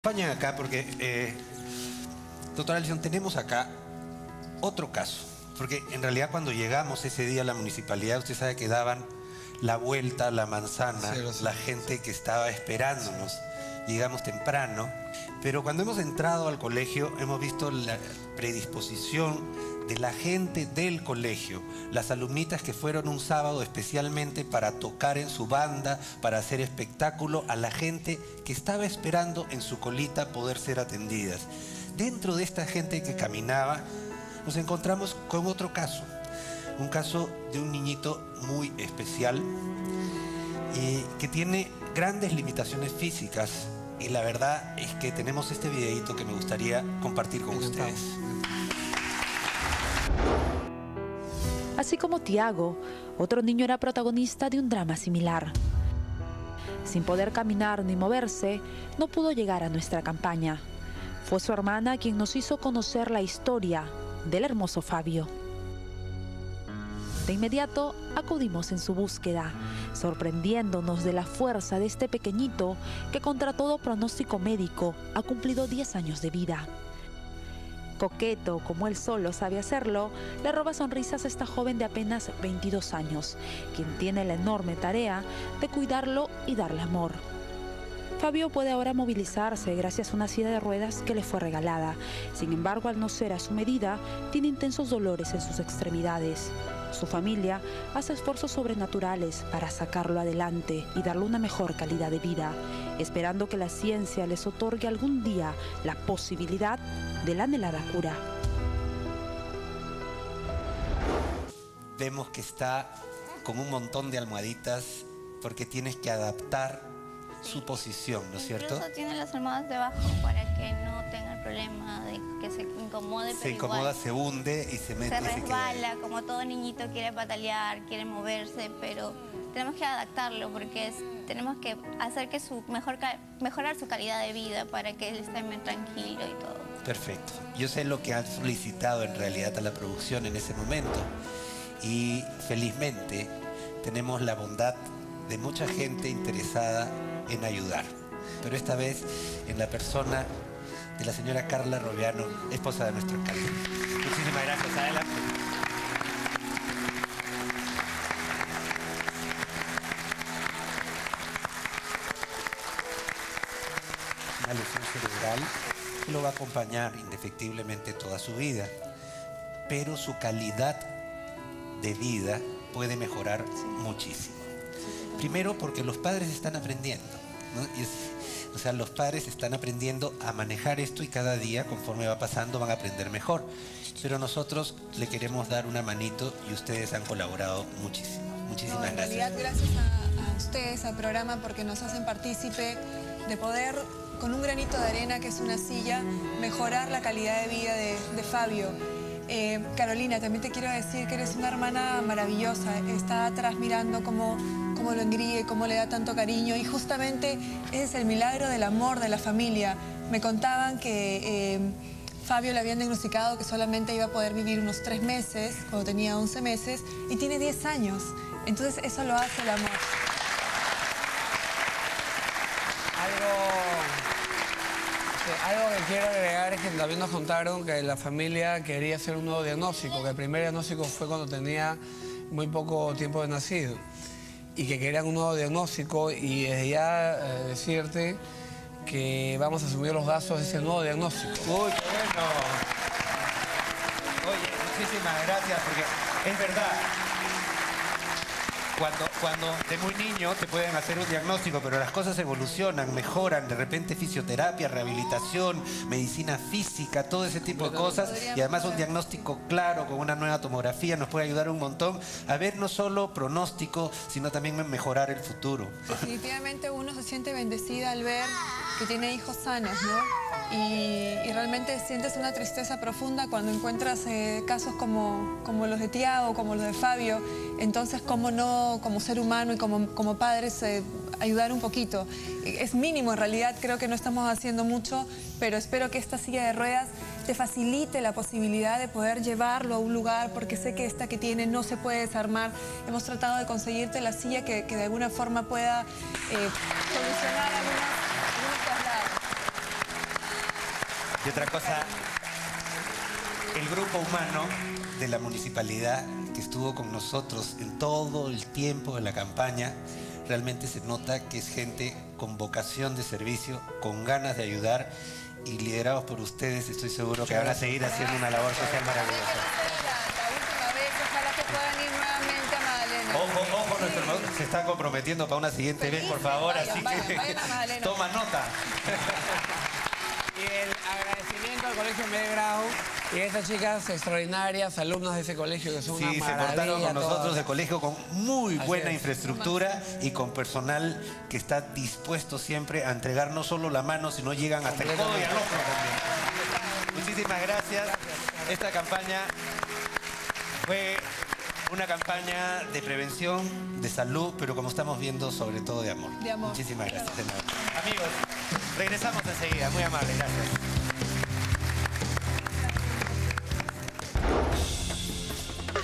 acompañan acá porque, eh, doctora Alison, tenemos acá otro caso. Porque en realidad cuando llegamos ese día a la municipalidad, usted sabe que daban la vuelta a la manzana, la gente que estaba esperándonos. Llegamos temprano, pero cuando hemos entrado al colegio hemos visto la predisposición de la gente del colegio, las alumnitas que fueron un sábado especialmente para tocar en su banda, para hacer espectáculo, a la gente que estaba esperando en su colita poder ser atendidas. Dentro de esta gente que caminaba, nos encontramos con otro caso, un caso de un niñito muy especial y que tiene grandes limitaciones físicas y la verdad es que tenemos este videito que me gustaría compartir con ustedes. Así como Tiago, otro niño era protagonista de un drama similar. Sin poder caminar ni moverse, no pudo llegar a nuestra campaña. Fue su hermana quien nos hizo conocer la historia del hermoso Fabio. De inmediato acudimos en su búsqueda, sorprendiéndonos de la fuerza de este pequeñito que contra todo pronóstico médico ha cumplido 10 años de vida. Coqueto, como él solo sabe hacerlo, le roba sonrisas a esta joven de apenas 22 años, quien tiene la enorme tarea de cuidarlo y darle amor. Fabio puede ahora movilizarse gracias a una silla de ruedas que le fue regalada. Sin embargo, al no ser a su medida, tiene intensos dolores en sus extremidades. Su familia hace esfuerzos sobrenaturales para sacarlo adelante y darle una mejor calidad de vida, esperando que la ciencia les otorgue algún día la posibilidad de la anhelada cura. Vemos que está con un montón de almohaditas porque tienes que adaptar su posición, ¿no es cierto? Incluso tiene las almohadas debajo para problema de que se incomode. Se incomoda, se hunde y se mete. Se resbala, como todo niñito quiere patalear, quiere moverse, pero tenemos que adaptarlo porque tenemos que hacer que su mejor mejorar su calidad de vida para que él esté más tranquilo y todo. Perfecto. Yo sé lo que han solicitado en realidad a la producción en ese momento y felizmente tenemos la bondad de mucha gente interesada en ayudar. Pero esta vez en la persona de la señora Carla Robiano, esposa de nuestro alcalde. Muchísimas gracias, adelante. Una lesión cerebral que lo va a acompañar indefectiblemente toda su vida, pero su calidad de vida puede mejorar muchísimo. Primero porque los padres están aprendiendo. O sea, los padres están aprendiendo a manejar esto y cada día, conforme va pasando, van a aprender mejor. Pero nosotros le queremos dar una manito y ustedes han colaborado muchísimo. Muchísimas gracias. En realidad, gracias a, ustedes, al programa, porque nos hacen partícipe de poder, con un granito de arena, que es una silla, mejorar la calidad de vida de, Fabio. Eh, Carolina, también te quiero decir que eres una hermana maravillosa. Está atrás mirando cómo cómo lo engríe, cómo le da tanto cariño. Y justamente ese es el milagro del amor de la familia. Me contaban que eh, Fabio le habían diagnosticado que solamente iba a poder vivir unos tres meses, cuando tenía 11 meses, y tiene 10 años. Entonces eso lo hace el amor. Algo que quiero agregar es que también nos contaron que la familia quería hacer un nuevo diagnóstico, que el primer diagnóstico fue cuando tenía muy poco tiempo de nacido y que querían un nuevo diagnóstico y desde ya eh, decirte que vamos a asumir los gastos de ese nuevo diagnóstico. Uy, qué bueno. Oye, muchísimas gracias porque es verdad. Cuando, cuando de muy niño te pueden hacer un diagnóstico, pero las cosas evolucionan, mejoran, de repente fisioterapia, rehabilitación, medicina física, todo ese tipo de cosas, y además un diagnóstico claro con una nueva tomografía nos puede ayudar un montón a ver no solo pronóstico, sino también mejorar el futuro. Definitivamente uno se siente bendecida al ver que tiene hijos sanos, ¿no? Y, realmente sientes una tristeza profunda cuando encuentras eh, casos como, como los de Tiago, como los de Fabio. Entonces, ¿cómo no, como ser humano y como, como padres, eh, ayudar un poquito? Es mínimo, en realidad creo que no estamos haciendo mucho, pero espero que esta silla de ruedas te facilite la posibilidad de poder llevarlo a un lugar, porque sé que esta que tiene no se puede desarmar. Hemos tratado de conseguirte la silla que, de alguna forma pueda eh, solucionar algunas Y otra cosa, el grupo humano de la municipalidad que estuvo con nosotros en todo el tiempo de la campaña, realmente se nota que es gente con vocación de servicio, con ganas de ayudar y liderados por ustedes, estoy seguro que van a seguir haciendo una labor social maravillosa. La última vez, ojalá que puedan ir nuevamente a Magdalena. Ojo, ojo, nuestro hermano se está comprometiendo para una siguiente vez, por favor, así que toma nota. Y el agradecimiento al Colegio Grau y a estas chicas extraordinarias, alumnas de ese colegio que son una Sí, se maravilla. portaron con nosotros todas. de colegio con muy Así buena es. infraestructura y con personal que está dispuesto siempre a entregar no solo la mano, sino llegan hasta el codo y al hombro también. Muchísimas gracias. Esta campaña fue una campaña de prevención, de salud, pero como estamos viendo, sobre todo de amor. De amor. Muchísimas gracias. Amigos, regresamos enseguida. Muy amable, gracias.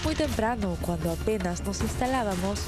Muy temprano, cuando apenas nos instalábamos,